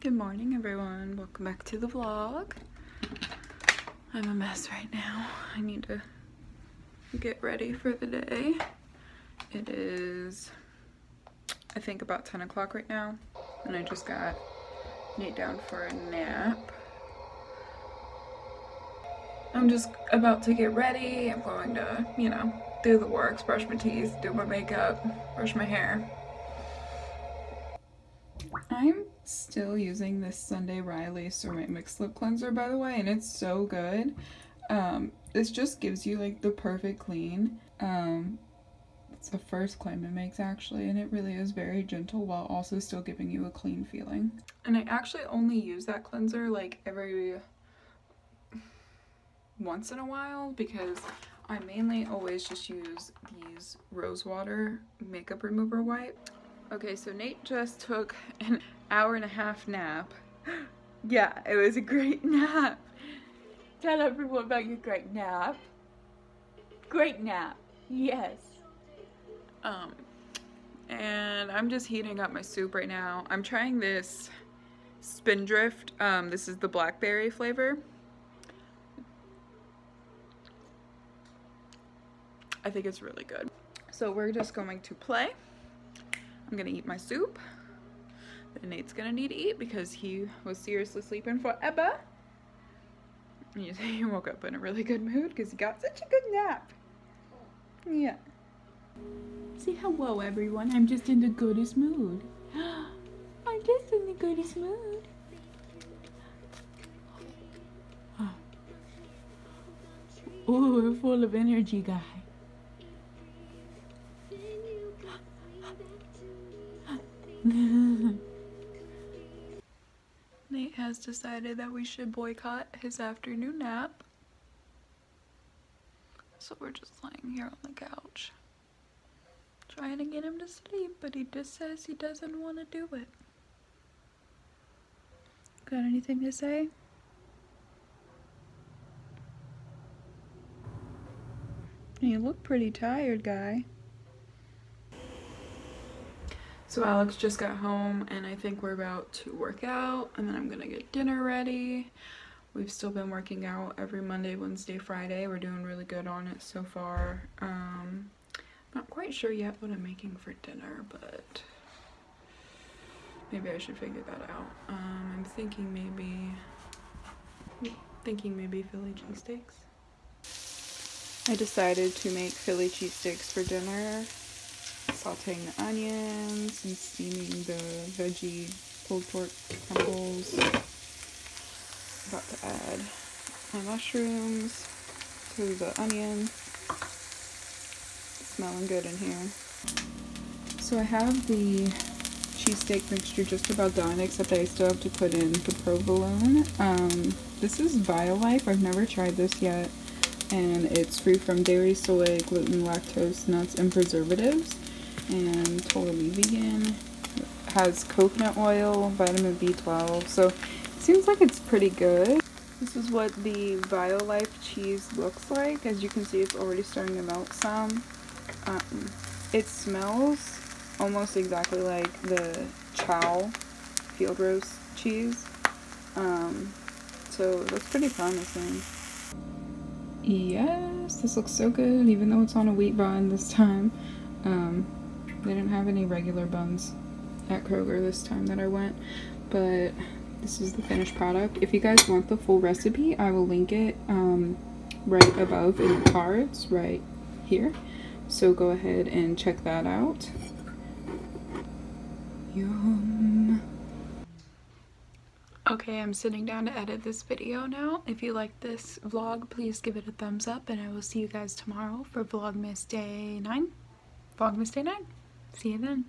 Good morning everyone. Welcome back to the vlog. I'm a mess right now. I need to get ready for the day. It is, I think about 10 o'clock right now. And I just got Nate down for a nap. I'm just about to get ready. I'm going to, you know, do the works, brush my teeth, do my makeup, brush my hair. I'm still using this Sunday Riley Ceramic Slip Cleanser, by the way, and it's so good. Um, this just gives you, like, the perfect clean. Um, it's the first claim it makes, actually, and it really is very gentle while also still giving you a clean feeling. And I actually only use that cleanser, like, every once in a while because I mainly always just use these rose water makeup remover wipe. Okay, so Nate just took an hour and a half nap. yeah, it was a great nap. Tell everyone about your great nap. Great nap. Yes. Um, and I'm just heating up my soup right now. I'm trying this Spindrift. Um, this is the blackberry flavor. I think it's really good. So we're just going to play. I'm gonna eat my soup. Then Nate's gonna need to eat because he was seriously sleeping forever. And you he woke up in a really good mood because he got such a good nap. Yeah. Say hello everyone, I'm just in the goodest mood. I'm just in the goodest mood. Oh, we're full of energy, guy. Nate has decided that we should boycott his afternoon nap. So we're just lying here on the couch. Trying to get him to sleep, but he just says he doesn't want to do it. Got anything to say? You look pretty tired, guy. So Alex just got home and I think we're about to work out and then I'm gonna get dinner ready. We've still been working out every Monday, Wednesday, Friday. We're doing really good on it so far. Um, not quite sure yet what I'm making for dinner, but maybe I should figure that out. Um, I'm thinking maybe, thinking maybe Philly cheesesteaks. I decided to make Philly cheesesteaks for dinner sauteing the onions and steaming the veggie pulled pork crumbles. About to add my mushrooms to the onion. smelling good in here. So I have the cheesesteak mixture just about done, except I still have to put in the provolone. Um, this is Violife. I've never tried this yet. And it's free from dairy, soy, gluten, lactose, nuts, and preservatives and totally vegan. It has coconut oil, vitamin B12, so it seems like it's pretty good. This is what the Violife cheese looks like. As you can see, it's already starting to melt some. Um, it smells almost exactly like the Chao field roast cheese. Um, so it looks pretty promising. Yes, this looks so good, even though it's on a wheat bun this time. Um, they didn't have any regular buns at Kroger this time that I went, but this is the finished product. If you guys want the full recipe, I will link it um, right above in the cards right here. So go ahead and check that out. Yum. Okay, I'm sitting down to edit this video now. If you like this vlog, please give it a thumbs up and I will see you guys tomorrow for Vlogmas Day 9. Vlogmas Day 9. See you then.